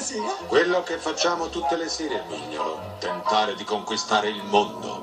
sera? Quello che facciamo tutte le sere, mignolo. Tentare di conquistare il mondo.